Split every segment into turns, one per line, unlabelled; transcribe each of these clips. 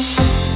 Bye.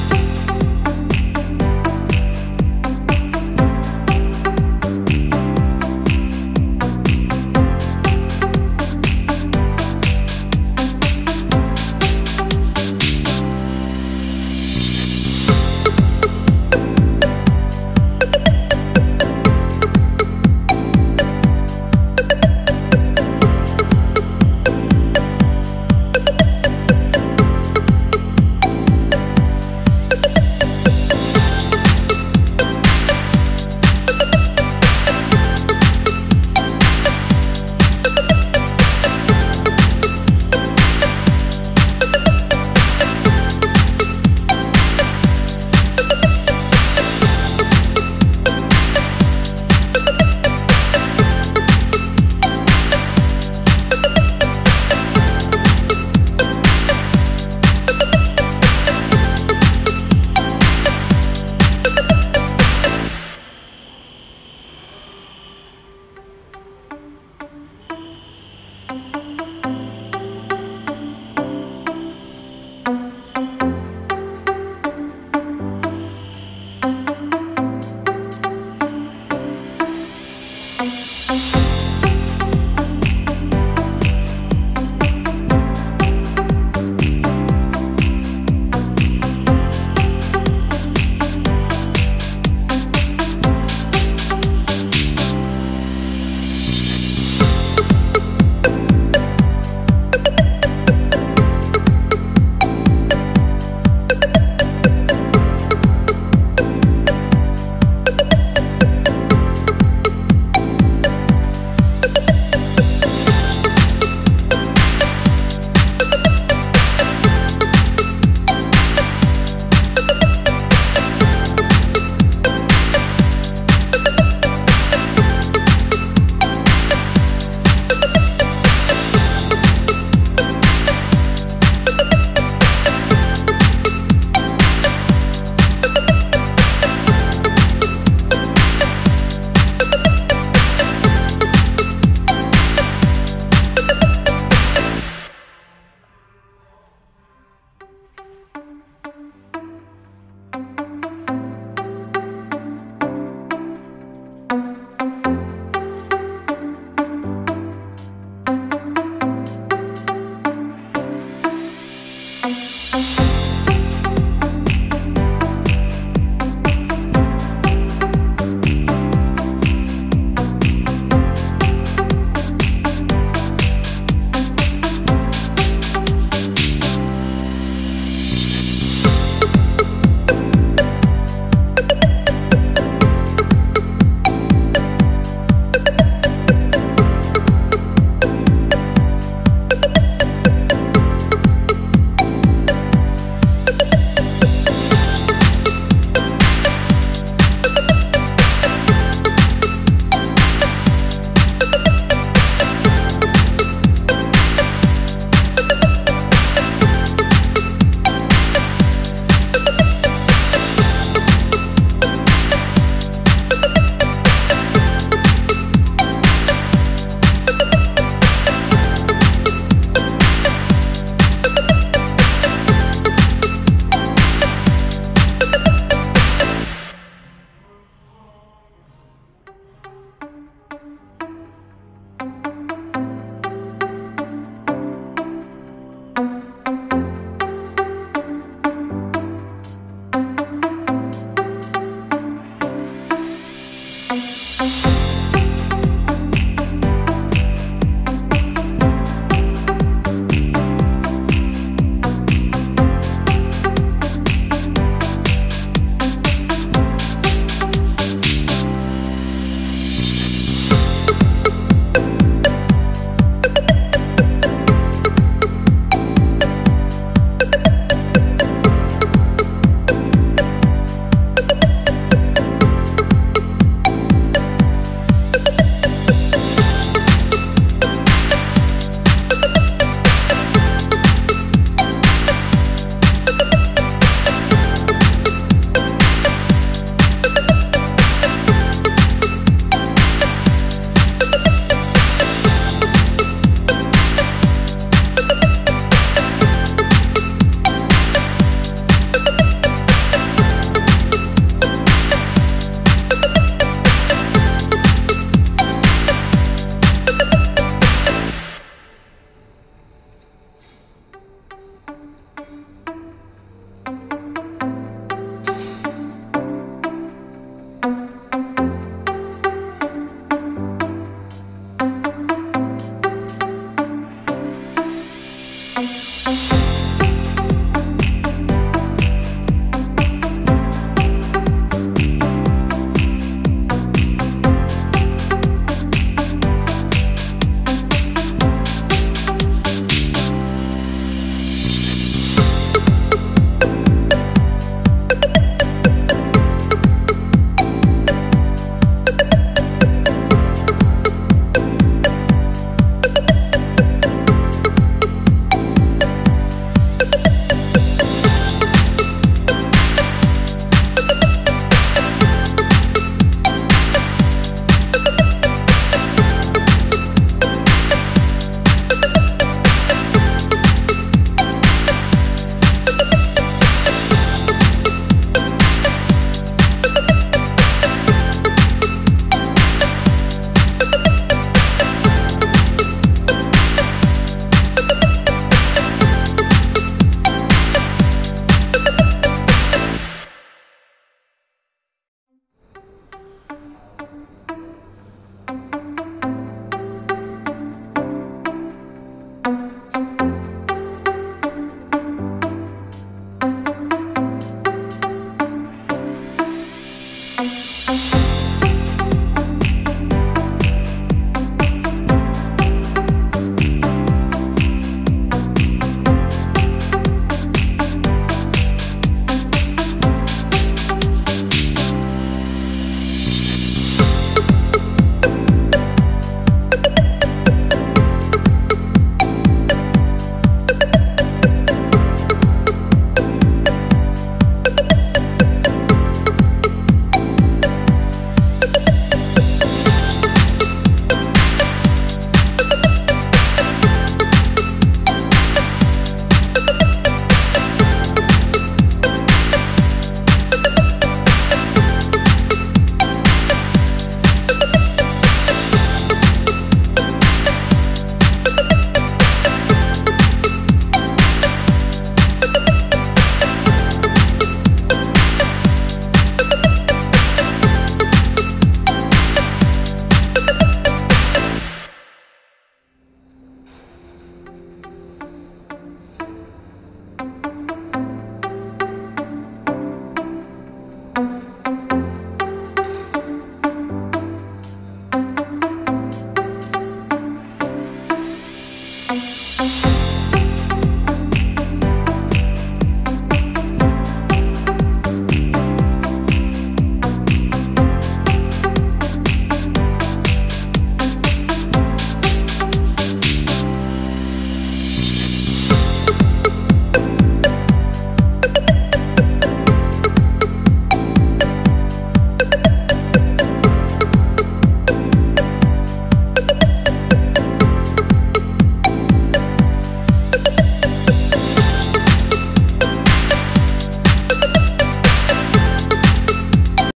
Bye.